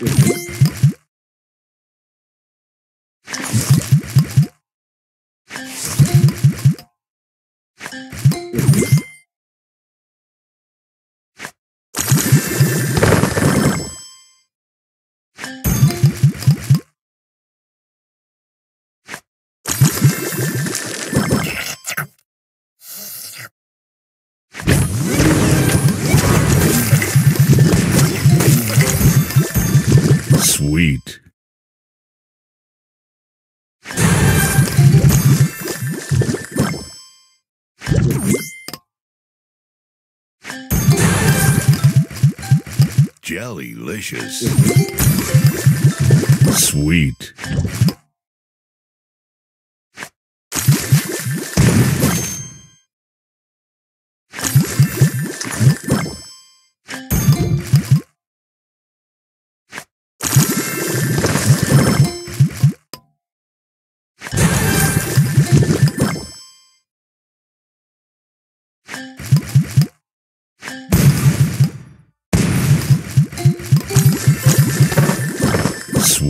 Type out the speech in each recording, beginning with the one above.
Peace. Sweet. Jellylicious. Sweet.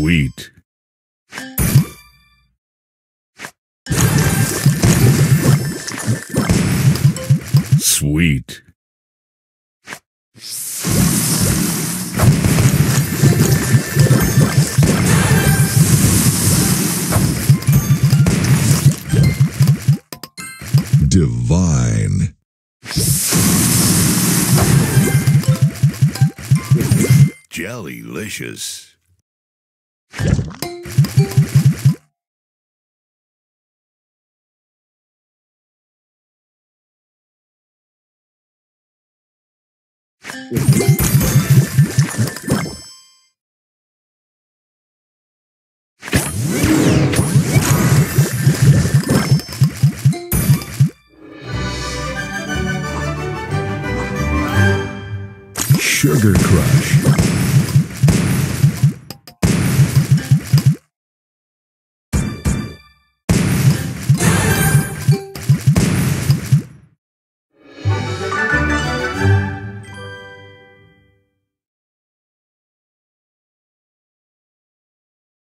Sweet. Sweet. Divine. Jellylicious. Sugar Crush.